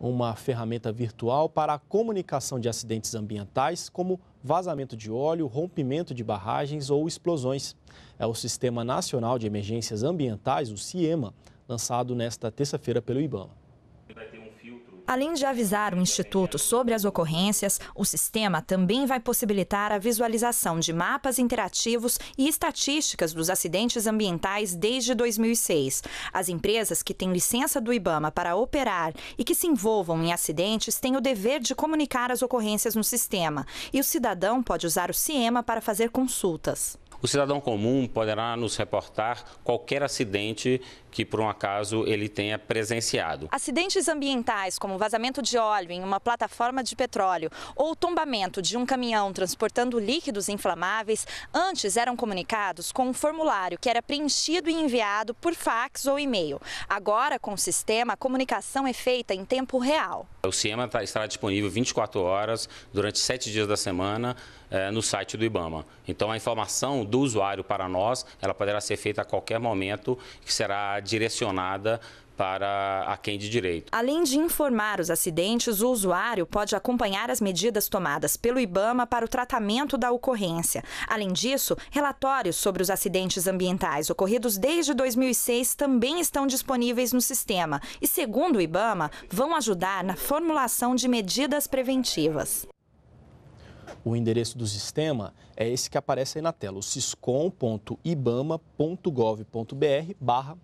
uma ferramenta virtual para a comunicação de acidentes ambientais, como vazamento de óleo, rompimento de barragens ou explosões. É o Sistema Nacional de Emergências Ambientais, o CIEMA, lançado nesta terça-feira pelo IBAMA. Além de avisar o Instituto sobre as ocorrências, o sistema também vai possibilitar a visualização de mapas interativos e estatísticas dos acidentes ambientais desde 2006. As empresas que têm licença do IBAMA para operar e que se envolvam em acidentes têm o dever de comunicar as ocorrências no sistema, e o cidadão pode usar o CIEMA para fazer consultas. O cidadão comum poderá nos reportar qualquer acidente que, por um acaso, ele tenha presenciado. Acidentes ambientais, como vazamento de óleo em uma plataforma de petróleo ou tombamento de um caminhão transportando líquidos inflamáveis, antes eram comunicados com um formulário que era preenchido e enviado por fax ou e-mail. Agora, com o sistema, a comunicação é feita em tempo real. O CIEMA tá, estará disponível 24 horas durante sete dias da semana eh, no site do IBAMA. Então, a informação do usuário para nós, ela poderá ser feita a qualquer momento, que será direcionada para a quem de direito. Além de informar os acidentes, o usuário pode acompanhar as medidas tomadas pelo IBAMA para o tratamento da ocorrência. Além disso, relatórios sobre os acidentes ambientais ocorridos desde 2006 também estão disponíveis no sistema e, segundo o IBAMA, vão ajudar na formulação de medidas preventivas. O endereço do sistema é esse que aparece aí na tela, o ciscom.ibama.gov.br barra.